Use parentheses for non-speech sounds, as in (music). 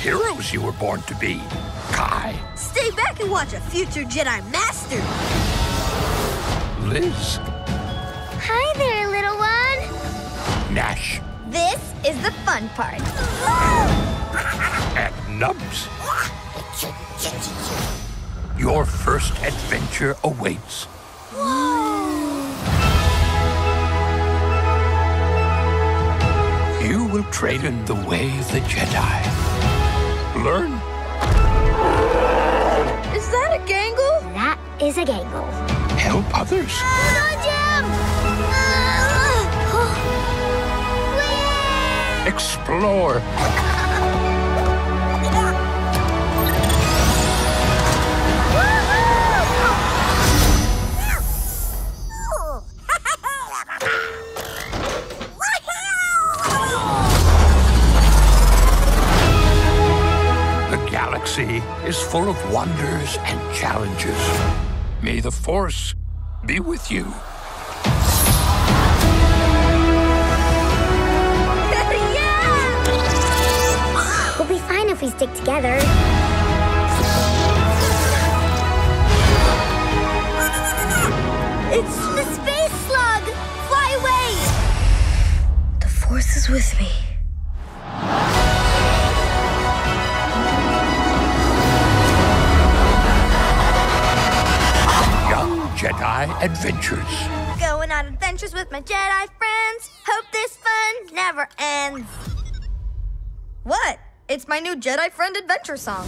heroes you were born to be, Kai. Stay back and watch a future Jedi Master. Lys. Hi there, little one. Nash. This is the fun part. And Nubs. Your first adventure awaits. Whoa. You will train in the way of the Jedi. Learn, Is that a gangle? That is a gangle. help others, Hold on, Jim! (gasps) explore, galaxy is full of wonders and challenges. May the Force be with you. (laughs) yeah! We'll be fine if we stick together. It's the space slug! Fly away! The Force is with me. Jedi Adventures. Going on adventures with my Jedi friends. Hope this fun never ends. What? It's my new Jedi Friend Adventure song.